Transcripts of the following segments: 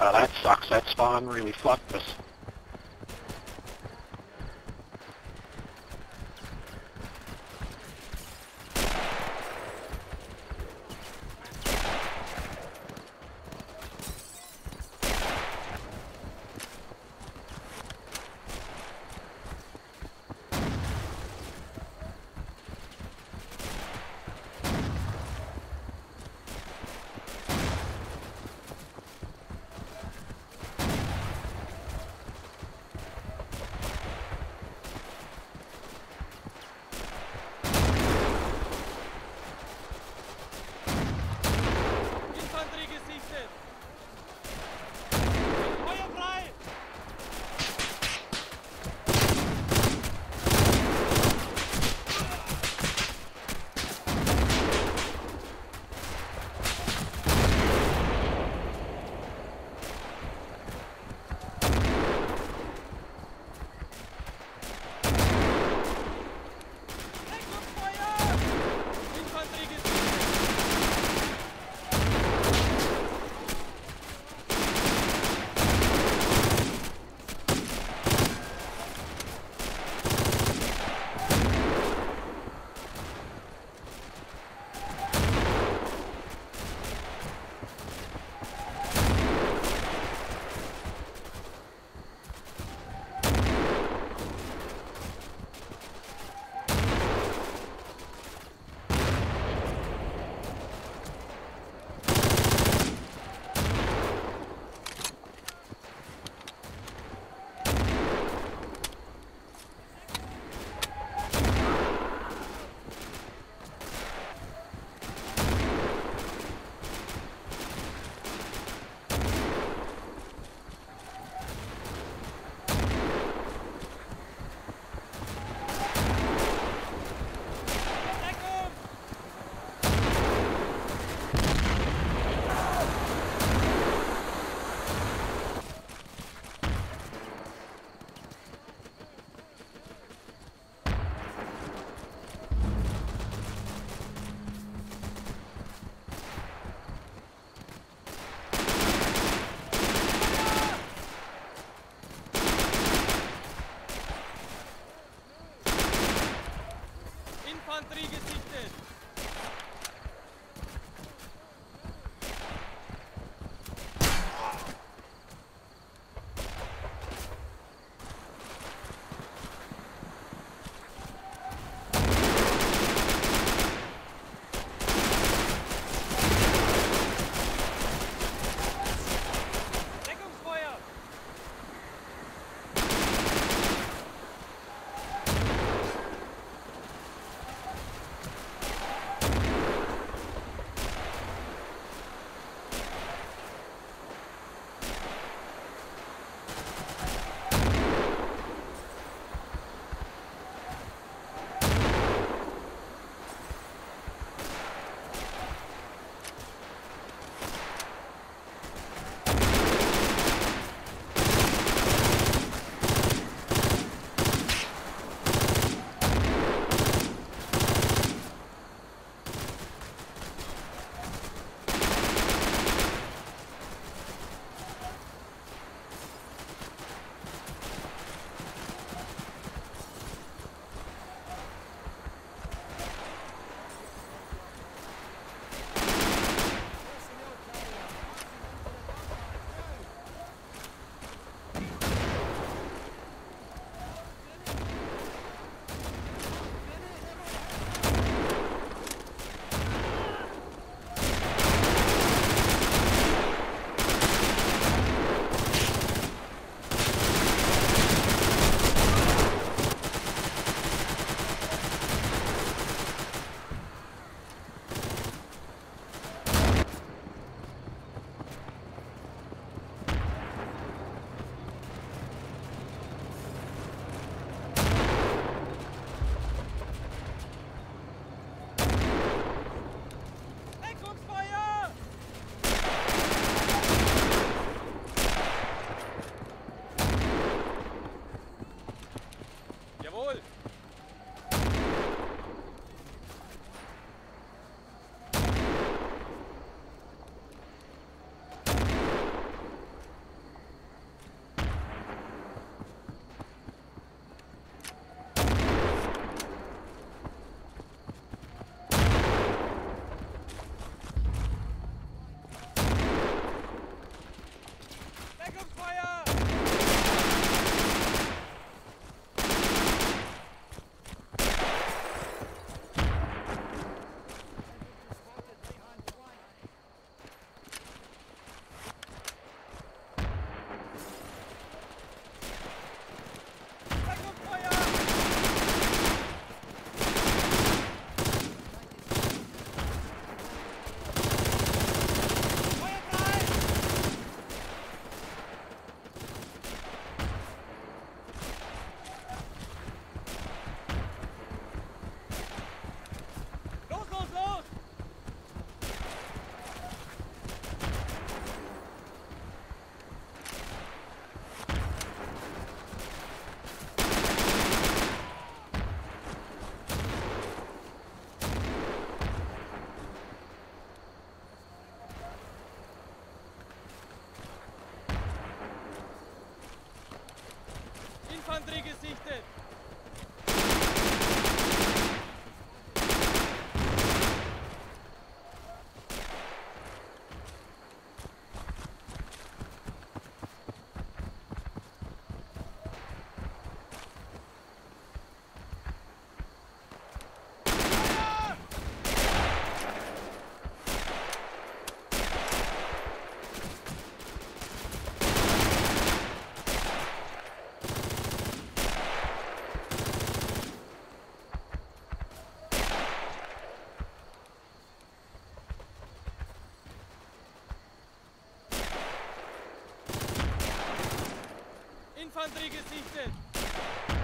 Uh, that sucks. That spawn really fucked us. andere gesichtet. Infanterie gesichtet!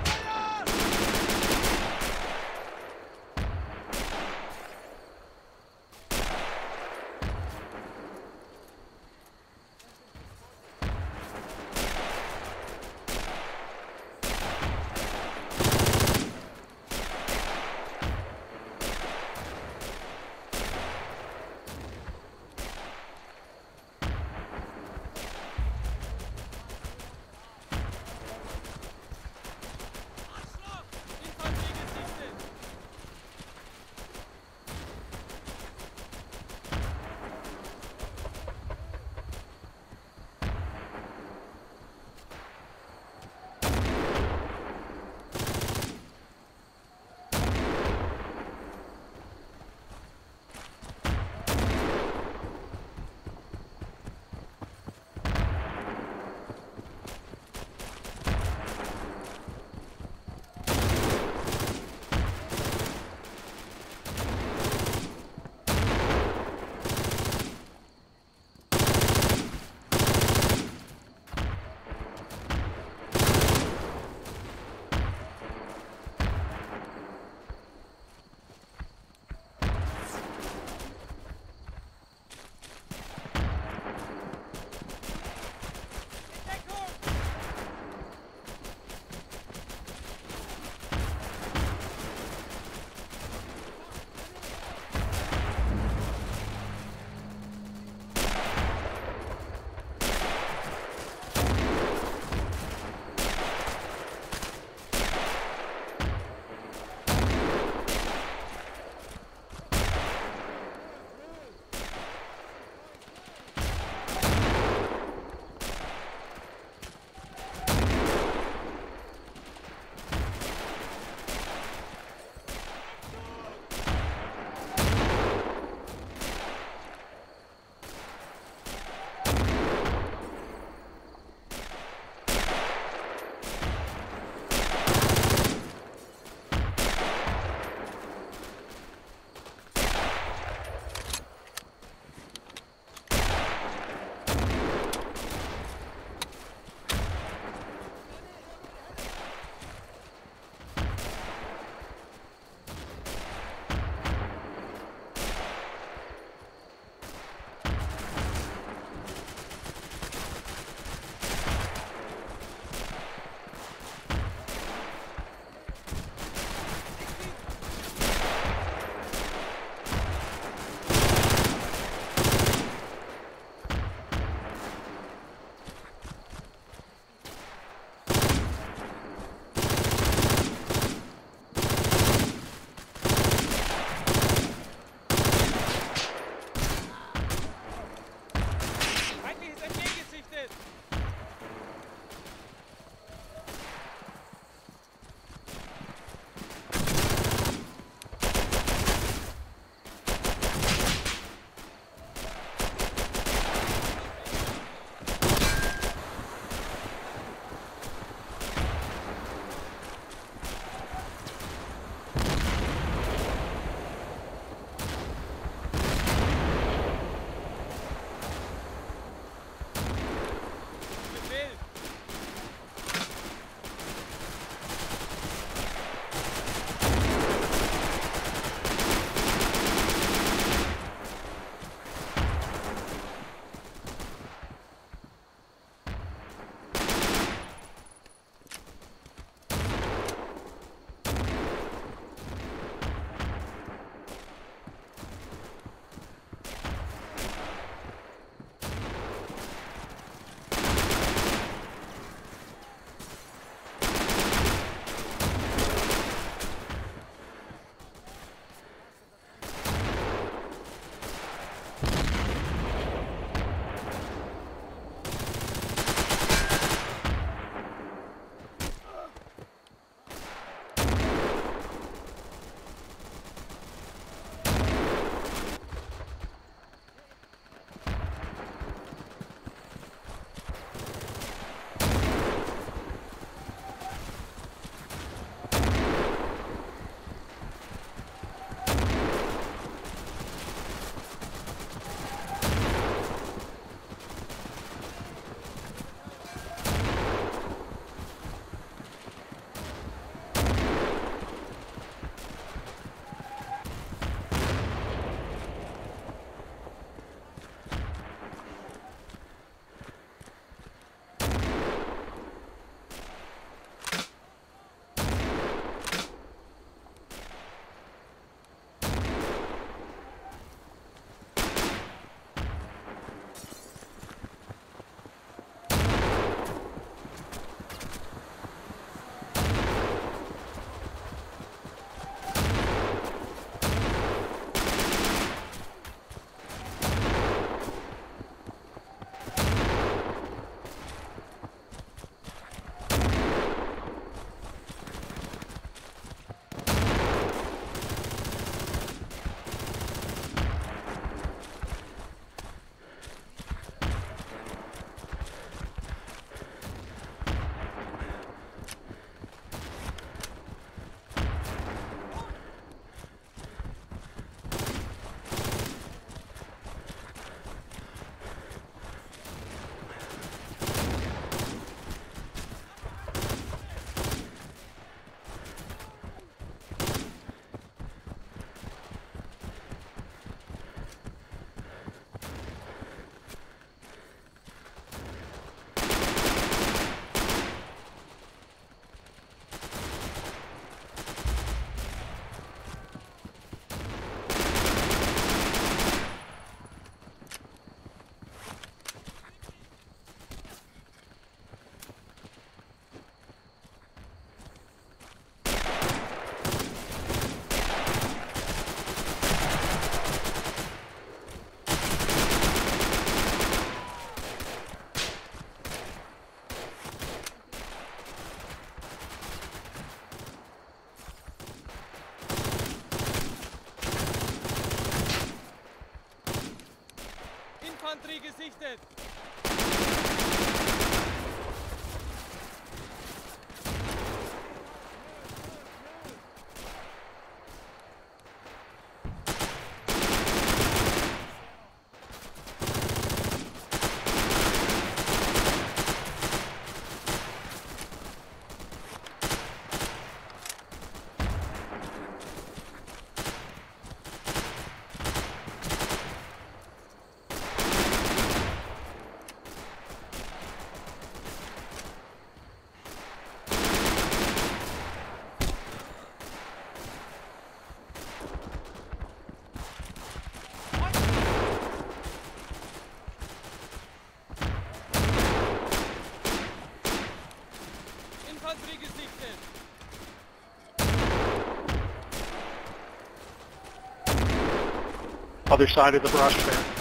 Other side of the brush there.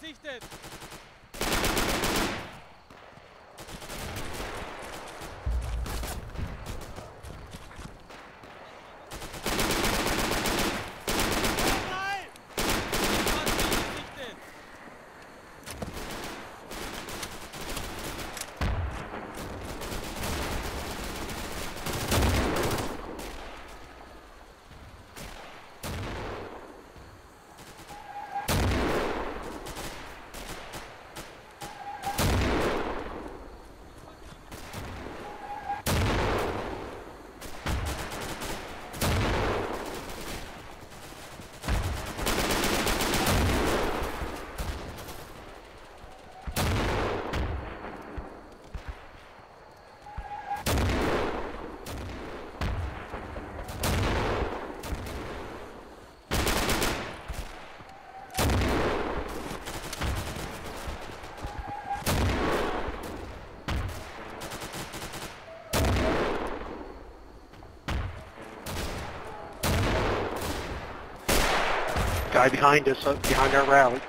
Gesichtet! Guy behind us, uh, behind our rally.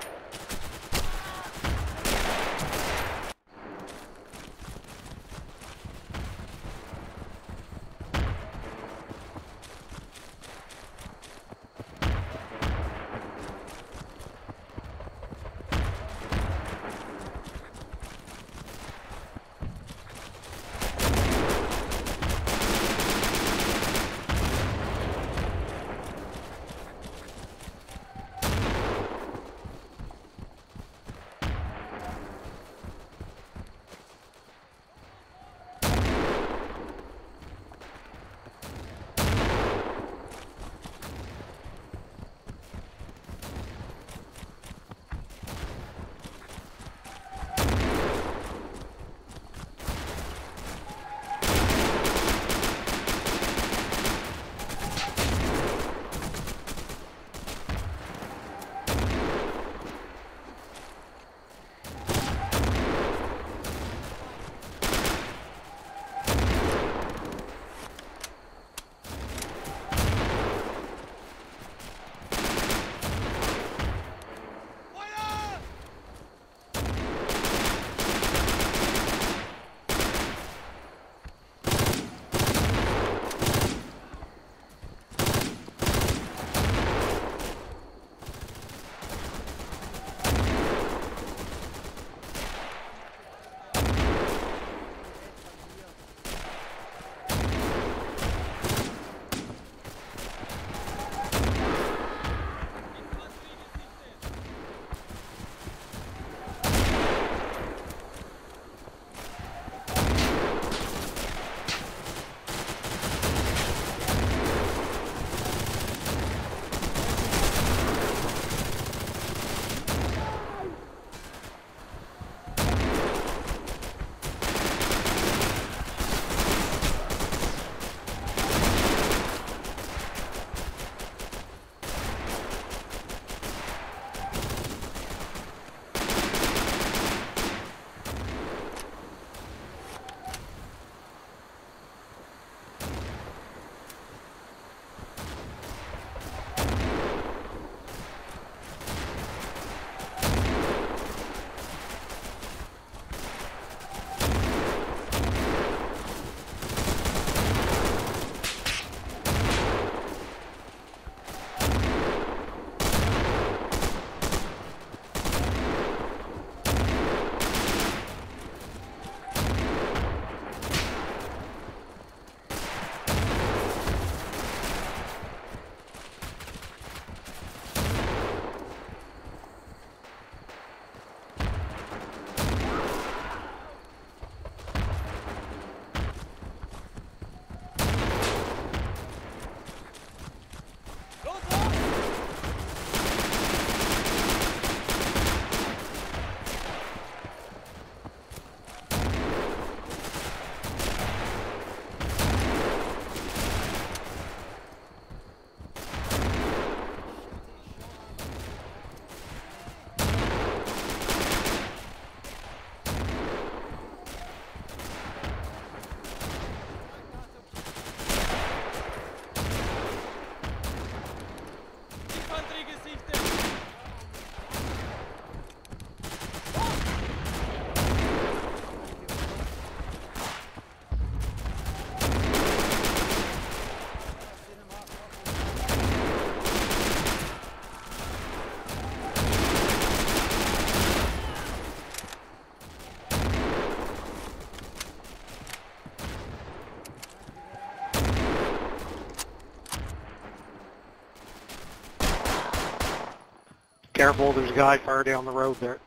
There's a guy far down the road there.